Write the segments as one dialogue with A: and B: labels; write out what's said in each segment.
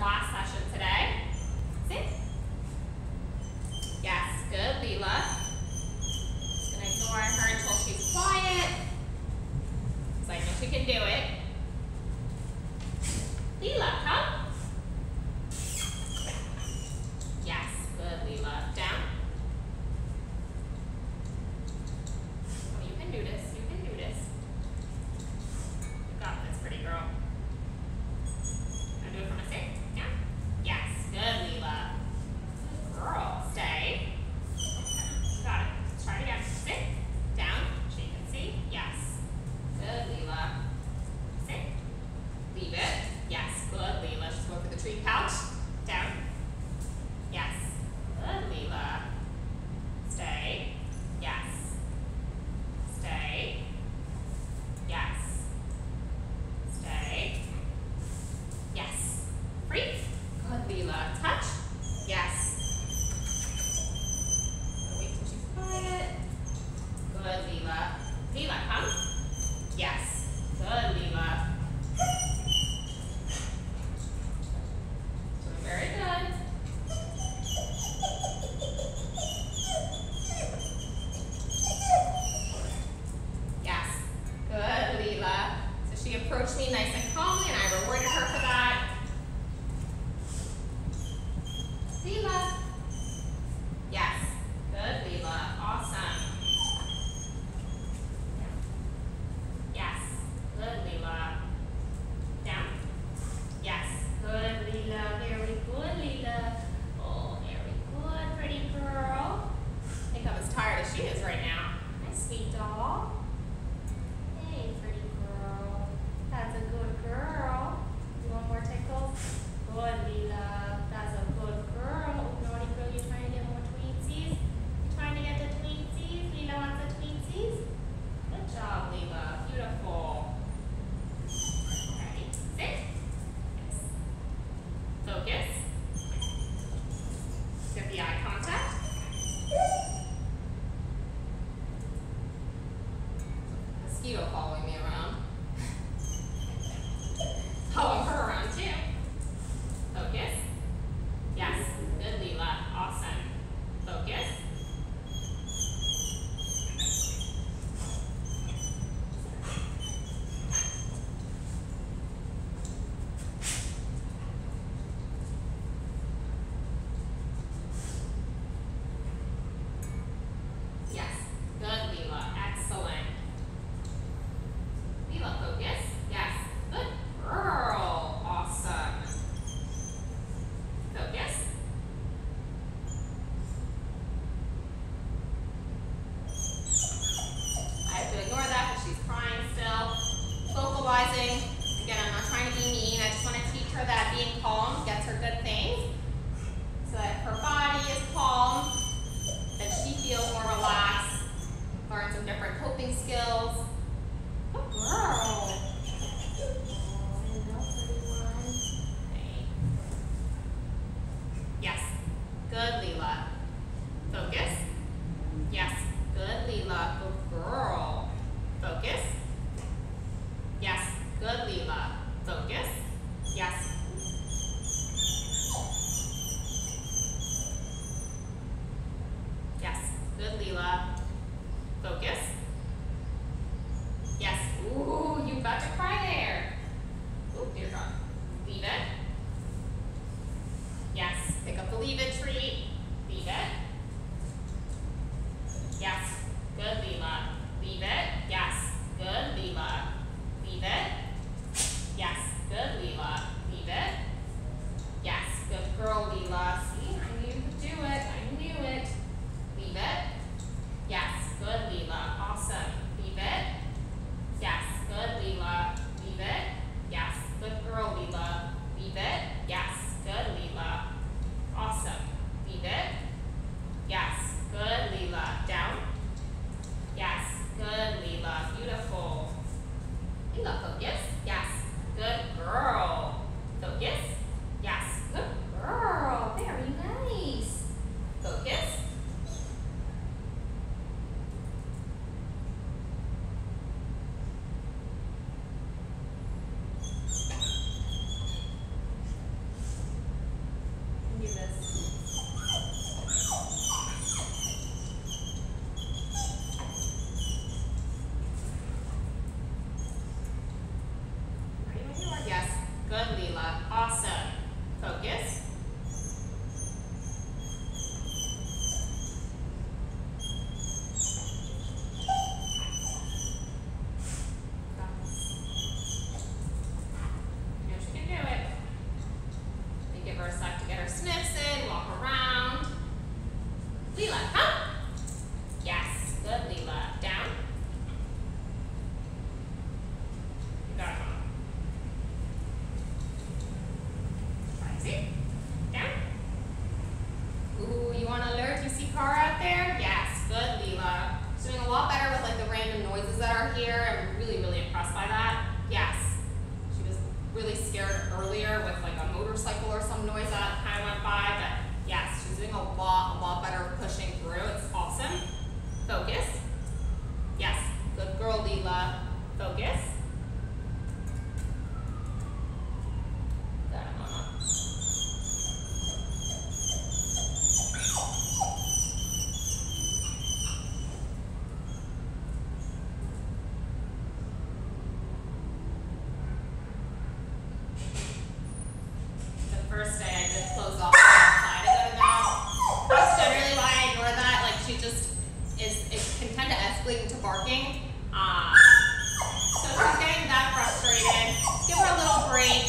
A: last session today. Sit. Yes, good, Leela. Just gonna ignore her until she's quiet. Because I know she can do it. 地的话，Thirdly, tak kau ya Smithson, walk around. Leela, huh? Yes, good Leela. Down. You got it on. Down. Ooh, you on alert? You see car out there? Yes, good Leela. She's doing a lot better with like the random noises that are here. I'm really, really impressed by that. Yes. She was really scared earlier with like motorcycle or some noise that kind of went by, but yes, she's doing a lot, a lot better pushing through. It's awesome. Focus. Yes, good girl, Leela. Focus. working. Um, so she's getting that frustrated. Give her a little break.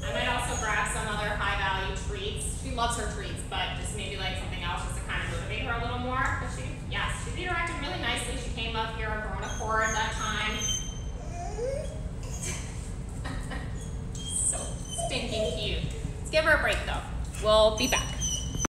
A: I might also grab some other high-value treats. She loves her treats, but just maybe like something else just to kind of motivate her a little more. But she, yes, she's interacting really nicely. She came up here on her own accord that time. so stinking cute. Let's give her a break though. We'll be back.